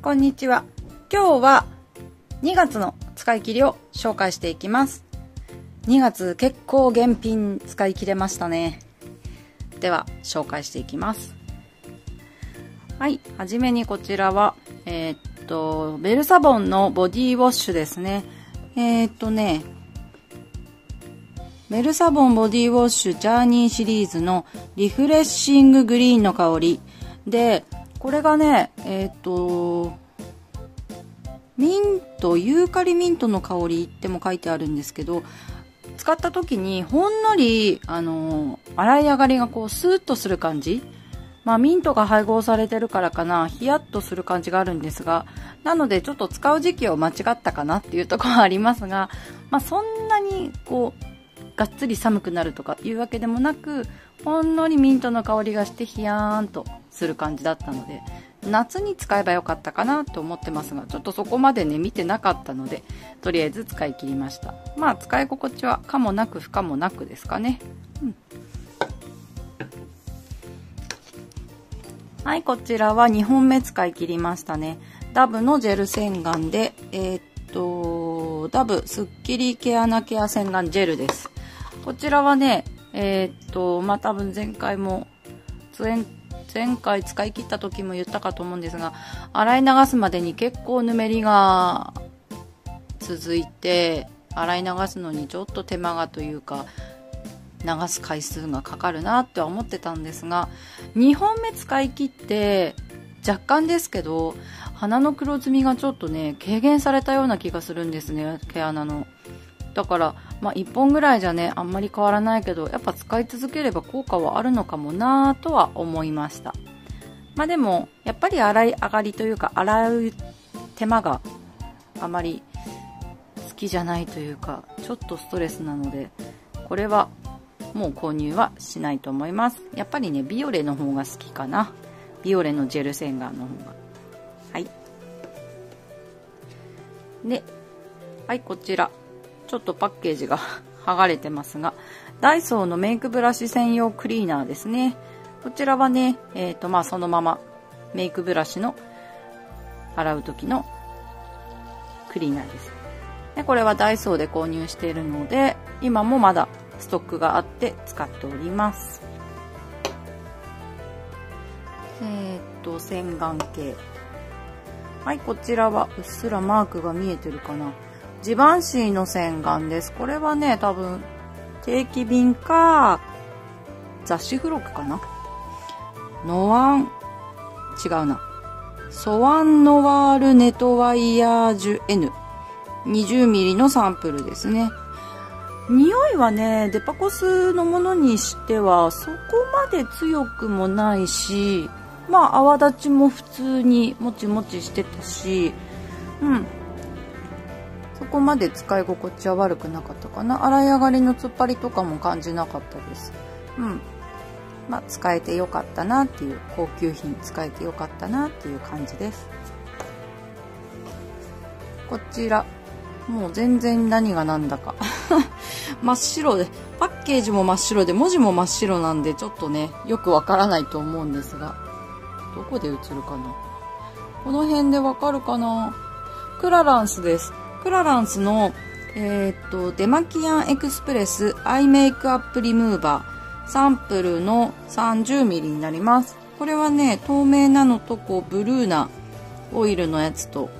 こんにちは。今日は2月の使い切りを紹介していきます。2月結構現品使い切れましたね。では、紹介していきます。はい。はじめにこちらは、えーっと、ベルサボンのボディウォッシュですね。えーっとね、ベルサボンボディウォッシュジャーニーシリーズのリフレッシンググリーンの香り。で、これがね、えーと、ミント、ユーカリミントの香りっても書いてあるんですけど、使った時にほんのり、あの洗い上がりがこうスーッとする感じ。まあミントが配合されてるからかな、ヒヤッとする感じがあるんですが、なのでちょっと使う時期を間違ったかなっていうところはありますが、まあそんなにこう、がっつり寒くなるとかいうわけでもなく、ほんのりミントの香りがしてヒヤーンとする感じだったので、夏に使えばよかったかなと思ってますが、ちょっとそこまでね、見てなかったので、とりあえず使い切りました。まあ、使い心地は可もなく不可もなくですかね。うん。はい、こちらは2本目使い切りましたね。ダブのジェル洗顔で、えー、っと、ダブスッキリ毛穴ケア洗顔ジェルです。こちらはね、えー、っと、まあ、多分前回も、前前回使い切った時も言ったかと思うんですが、洗い流すまでに結構ぬめりが続いて、洗い流すのにちょっと手間がというか、流す回数がかかるなっては思ってたんですが、2本目使い切って、若干ですけど、鼻の黒ずみがちょっとね、軽減されたような気がするんですね、毛穴の。だから、まあ、1本ぐらいじゃね、あんまり変わらないけど、やっぱ使い続ければ効果はあるのかもなぁとは思いました。まあでも、やっぱり洗い上がりというか、洗う手間があまり好きじゃないというか、ちょっとストレスなので、これはもう購入はしないと思います。やっぱりね、ビオレの方が好きかな。ビオレのジェル洗顔の方が。はい。で、はい、こちら。ちょっとパッケージが 剥がれてますが、ダイソーのメイクブラシ専用クリーナーですね。こちらはね、えっ、と、まあ、そのままメイクブラシの洗う時のクリーナーです。で、これはダイソーで購入しているので、今もまだストックがあって使っております。えっ、と、洗顔系。はい、こちらはうっすらマークが見えてるかな。ジバンシーの洗顔です。これはね、多分、定期便か、雑誌付録かなノワン、違うな。ソワンノワールネトワイヤージュ N。20mm のサンプルですね。匂いはね、デパコスのものにしては、そこまで強くもないし、まあ、泡立ちも普通にもちもちしてたし、うん。そこまで使い心地は悪くなかったかな。洗い上がりの突っ張りとかも感じなかったです。うん。まあ、使えてよかったなっていう、高級品使えてよかったなっていう感じです。こちら。もう全然何が何だか。真っ白で、パッケージも真っ白で、文字も真っ白なんで、ちょっとね、よくわからないと思うんですが。どこで映るかなこの辺でわかるかなクラランスです。クラランスの、えーっと、デマキアンエクスプレスアイメイクアップリムーバーサンプルの 30mm になります。これはね、透明なのとこうブルーなオイルのやつと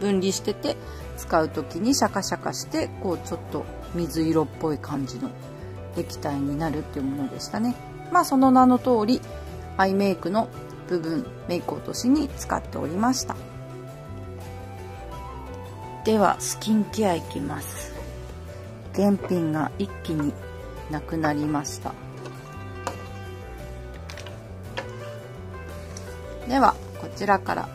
分離してて、使う時にシャカシャカして、こうちょっと水色っぽい感じの液体になるっていうものでしたね。まあその名の通り、アイメイクの部分、メイク落としに使っておりました。ではスキンケアいきます。原品が一気になくなりました。ではこちらから。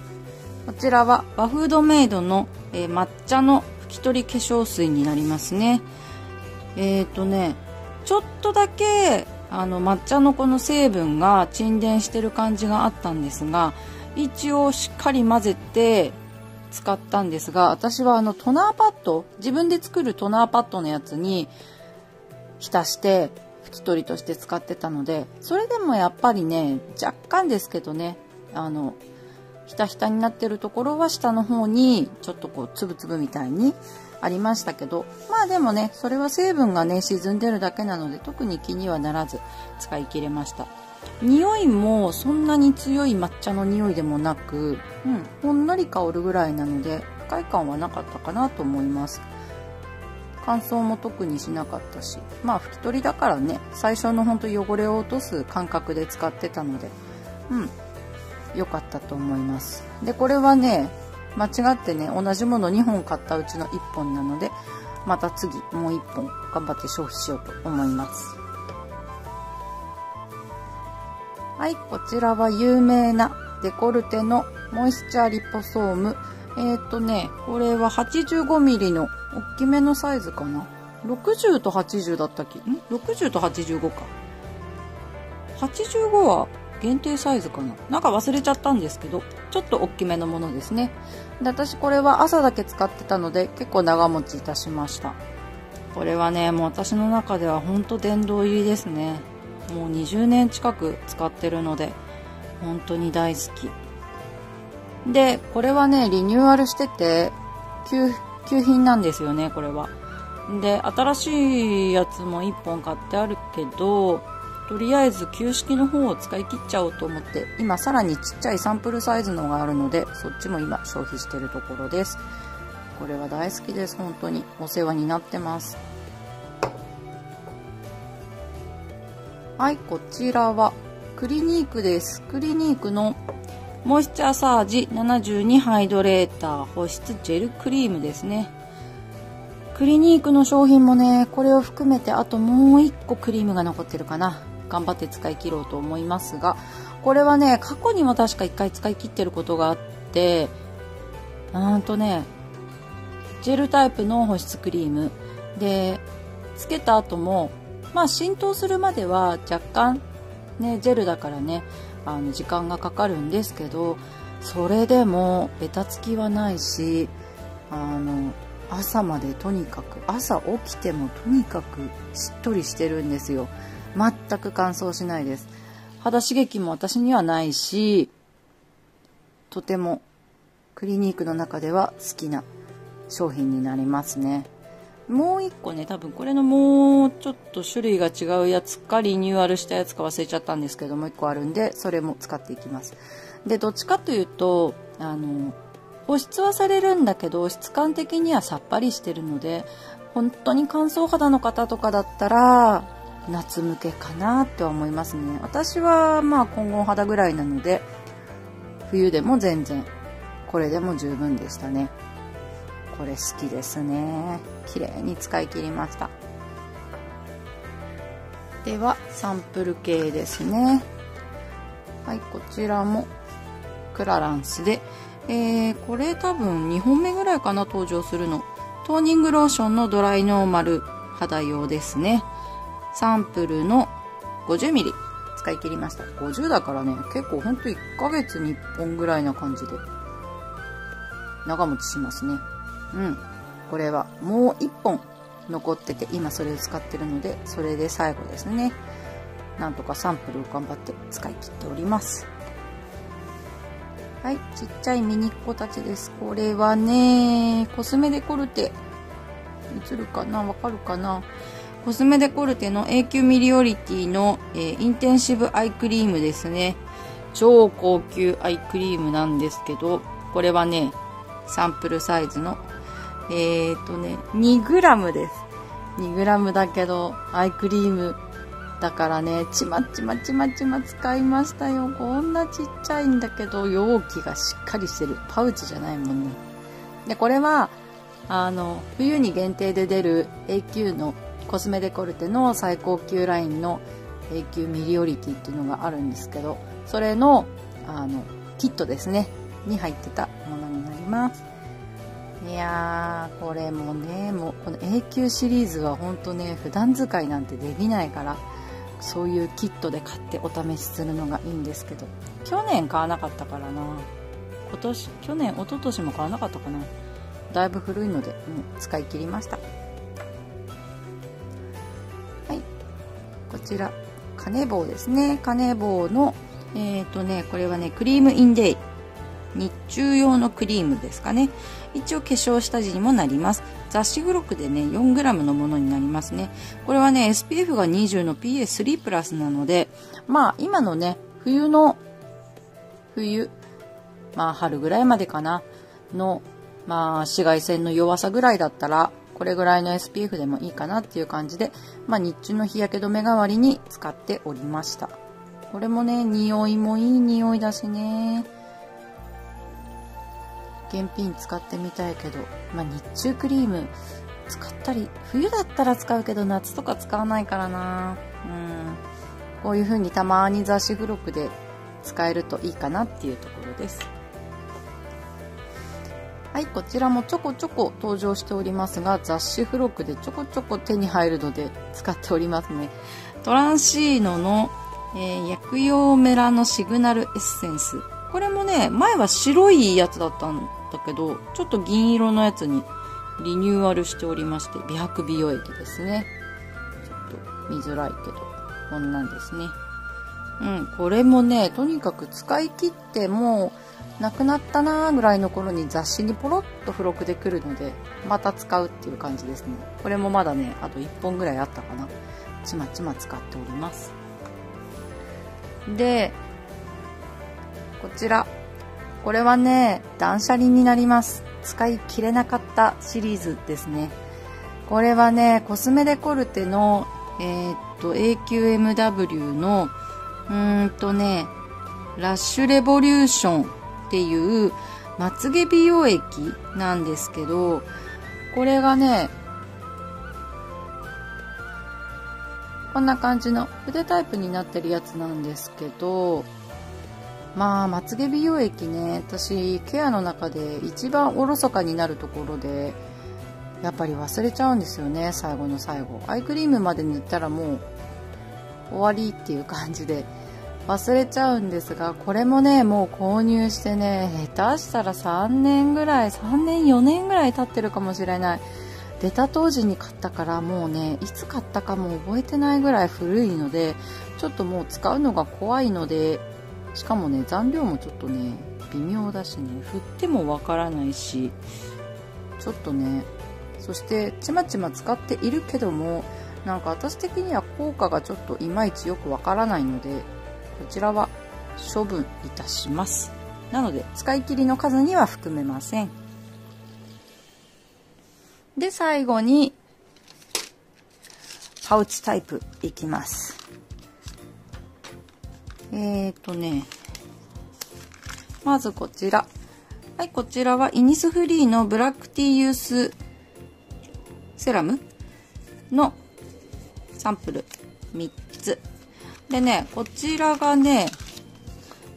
こちらは和フードメイドの、えー抹茶の拭き取り化粧水になりますね。えっ、ー、とねちょっとだけあの抹茶のこの成分が沈殿してる感じがあったんですが一応しっかり混ぜて使ったんですが私はあのトナーパッド自分で作るトナーパッドのやつに浸して拭き取りとして使ってたのでそれでもやっぱりね若干ですけどねあのひたひたになってるところは下の方にちょっとこうつぶつぶみたいにありましたけどまあでもねそれは成分がね沈んでるだけなので特に気にはならず使い切れました。匂いもそんなに強い抹茶の匂いでもなく、うん、ほんのり香るぐらいなので不快感はなかったかなと思います。乾燥も特にしなかったしまあ拭き取りだからね最初のほんと汚れを落とす感覚で使ってたのでうん良かったと思います。でこれはね間違ってね同じもの2本買ったうちの1本なのでまた次もう1本頑張って消費しようと思いますはいこちらは有名なデコルテのモイスチャーリポソーム。えっ、ー、とねこれは 85mm の大きめのサイズかな。60と80だったっけ？ん？60と85か。85は限定サイズかな。なんか忘れちゃったんですけどちょっと大きめのものですね。で私これは朝だけ使ってたので結構長持ちいたしました。これはねもう私の中ではほんと殿堂入りですね。もう20年近く使ってるので本当に大好き。でこれはねリニューアルしてて旧旧品なんですよねこれは。で新しいやつも1本買ってあるけどとりあえず旧式の方を使い切っちゃおうと思って今さらにちっちゃいサンプルサイズのがあるのでそっちも今消費してるところです。これは大好きです本当に。お世話になってます。はいこちらはクリニークです。クリニークのモイスチャーサージ72ハイドレーター保湿ジェルクリームですね。クリニークの商品もねこれを含めてあともう1個クリームが残ってるかな。頑張って使い切ろうと思いますがこれはね過去にも確か1回使い切ってることがあってうんとねジェルタイプの保湿クリーム。でつけた後もまあ浸透するまでは若干ねジェルだからねあの時間がかかるんですけどそれでもベタつきはないしあの朝までとにかく朝起きてもとにかくしっとりしてるんですよ。全く乾燥しないです。肌刺激も私にはないしとてもクリニックの中では好きな商品になりますね。もう一個ね多分これのもうちょっと種類が違うやつかリニューアルしたやつか忘れちゃったんですけどもう一個あるんでそれも使っていきます。でどっちかというとあの保湿はされるんだけど質感的にはさっぱりしてるので本当に乾燥肌の方とかだったら夏向けかなって思いますね。私はまあ今後肌ぐらいなので冬でも全然これでも十分でしたね。これ好きですね。綺麗に使い切りました。ではサンプル系ですね。はいこちらもクラランスで。えー、これ多分2本目ぐらいかな登場するの。トーニングローションのドライノーマル肌用ですね。サンプルの 50mm 使い切りました。50だからね。結構ほんと1ヶ月に1本ぐらいな感じで。長持ちしますね。うん。これはもう1本残ってて今それを使ってるのでそれで最後ですね。なんとかサンプルを頑張って使い切っております。はい。ちっちゃいミニっ子たちです。これはねコスメデコルテ。映るかな？わかるかな？コスメデコルテの AQミリオリティの、えー、インテンシブアイクリームですね。超高級アイクリームなんですけど、これはね、サンプルサイズの、えーとね、2g です。2g だけど、アイクリームだからね、ちまちまちまちま使いましたよ。こんなちっちゃいんだけど、容器がしっかりしてる。パウチじゃないもんね。で、これは、あの、冬に限定で出る永久のコスメデコルテの最高級ラインの永久ミリオリティっていうのがあるんですけどそれのあのキットですねに入ってたものになりますいやーこれもねもうこの永久シリーズは本当ね普段使いなんてできないからそういうキットで買ってお試しするのがいいんですけど去年買わなかったからな。今年去年一昨年も買わなかったかな。だいぶ古いので、うん、使い切りました。はい。こちらカネボウですね。カネボウのえっ、ー、とねこれはねクリームインデイ。日中用のクリームですかね。一応化粧下地にもなります。雑誌付録でね 4g のものになりますね。これはね SPF が20の PA3 プラスなのでまあ今のね冬の冬まあ春ぐらいまでかなのまあ紫外線の弱さぐらいだったらこれぐらいの SPF でもいいかなっていう感じで、まあ、日中の日焼け止め代わりに使っておりました。これもね匂いもいい匂いだしね。現品使ってみたいけど、まあ、日中クリーム使ったり冬だったら使うけど夏とか使わないからな。うん。こういう風にたまに雑誌付録で使えるといいかなっていうところです。はいこちらもちょこちょこ登場しておりますが雑誌付録でちょこちょこ手に入るので使っておりますね。トランシーノの、えー、薬用メラノシグナルエッセンス。これもね前は白いやつだったんだけどちょっと銀色のやつにリニューアルしておりまして美白美容液ですね。ちょっと見づらいけどこんなんですね。うんこれもねとにかく使い切ってもうなくなったなーぐらいの頃に雑誌にポロッと付録でくるのでまた使うっていう感じですね。これもまだねあと1本ぐらいあったかな。ちまちま使っております。でこちら。これはね断捨離になります。使い切れなかったシリーズですね。これはねコスメデコルテのえー、っと AQMW のうーんとねラッシュレボリューションっていうまつげ美容液なんですけどこれがねこんな感じの筆タイプになってるやつなんですけどまあまつげ美容液ね私ケアの中で一番おろそかになるところでやっぱり忘れちゃうんですよね最後の最後。アイクリームまで塗ったらもう終わりっていう感じで。忘れちゃうんですがこれもねもう購入してね下手したら3年ぐらい3年4年ぐらい経ってるかもしれない。出た当時に買ったからもうねいつ買ったかも覚えてないぐらい古いのでちょっともう使うのが怖いのでしかもね残量もちょっとね微妙だしね。振ってもわからないし。ちょっとねそしてちまちま使っているけどもなんか私的には効果がちょっといまいちよくわからないのでこちらは処分いたします。なので使い切りの数には含めません。で最後にパウチタイプいきますえっ、ー、とね、まずこちら。はい、こちらはイニスフリーのブラックティーユースセラムのサンプル3つ。でね、こちらがね、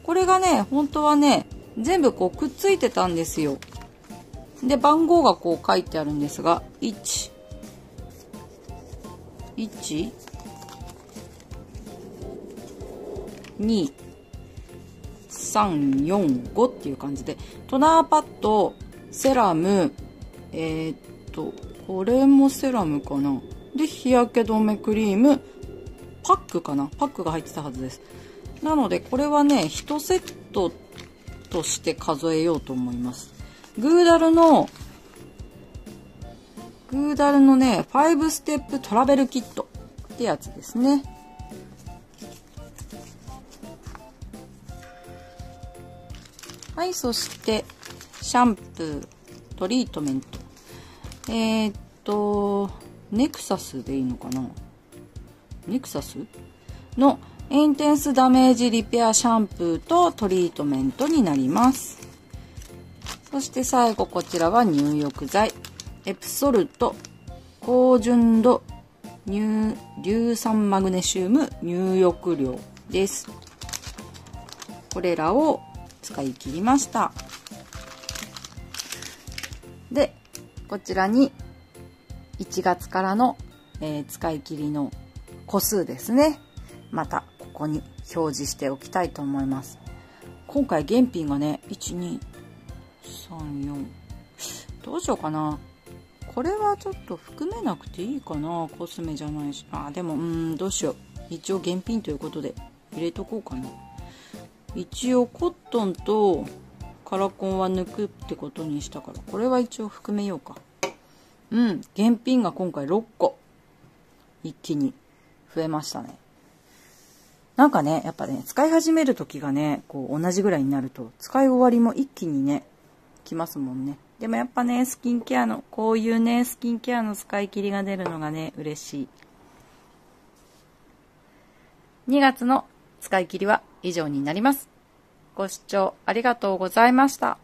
これがね、本当はね、全部こうくっついてたんですよ。で、番号がこう書いてあるんですが、1、1、2、3、4、5っていう感じで、トナーパッド、セラム、えー、っと、これもセラムかな。で、日焼け止めクリーム、パックかなパックが入ってたはずです。なので、これはね、1セットとして数えようと思います。グーダルの、グーダルのね、5ステップトラベルキットってやつですね。はい、そして、シャンプー、トリートメント。えー、っと、ネクサスでいいのかな？ネクサス？のインテンスダメージリペアシャンプーとトリートメントになります。そして最後こちらは入浴剤。エプソルト、高純度、乳、硫酸マグネシウム入浴料です。これらを使い切りました。でこちらに1月からの、えー、使い切りの個数ですね。またここに表示しておきたいと思います。今回原品がね1234どうしようかな。これはちょっと含めなくていいかな。コスメじゃないし。あでもうんどうしよう。一応原品ということで入れとこうかな。一応コットンとカラコンは抜くってことにしたから、これは一応含めようか。うん、現品が今回6個。一気に増えましたね。なんかね、やっぱね、使い始める時がね、こう同じぐらいになると、使い終わりも一気にね、きますもんね。でもやっぱね、スキンケアの、こういうね、スキンケアの使い切りが出るのがね、嬉しい。2月の使い切りは以上になります。ご視聴ありがとうございました。